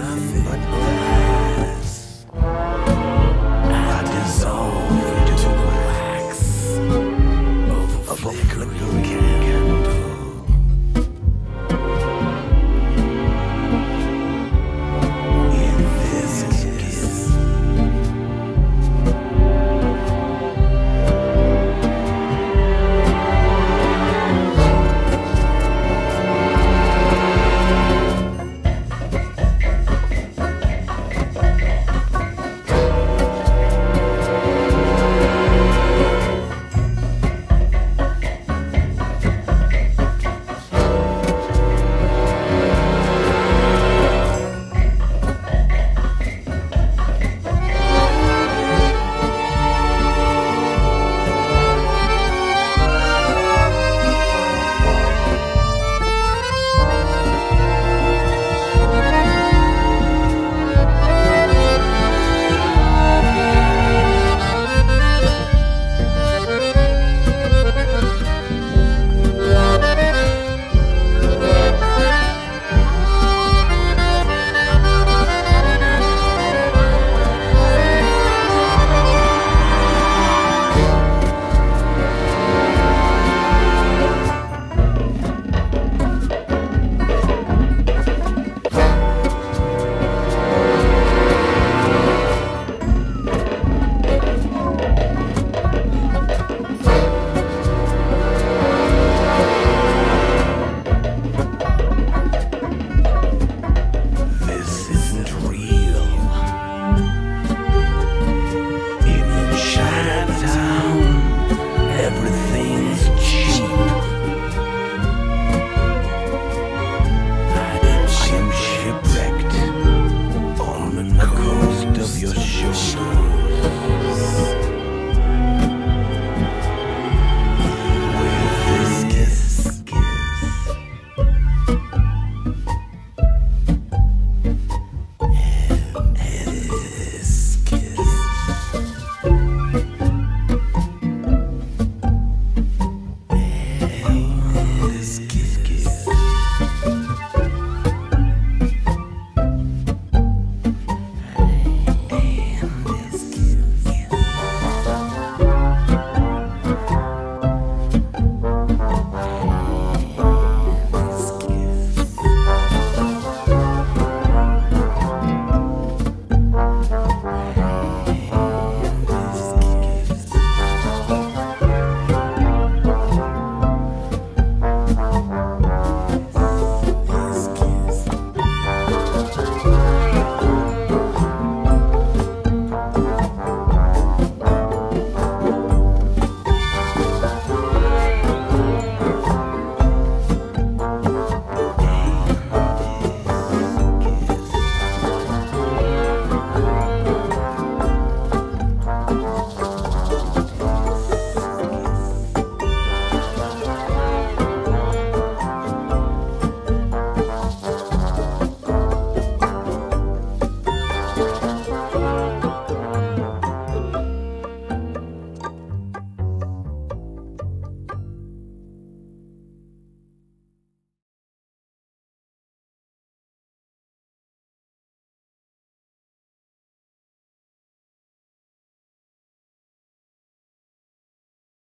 nothing but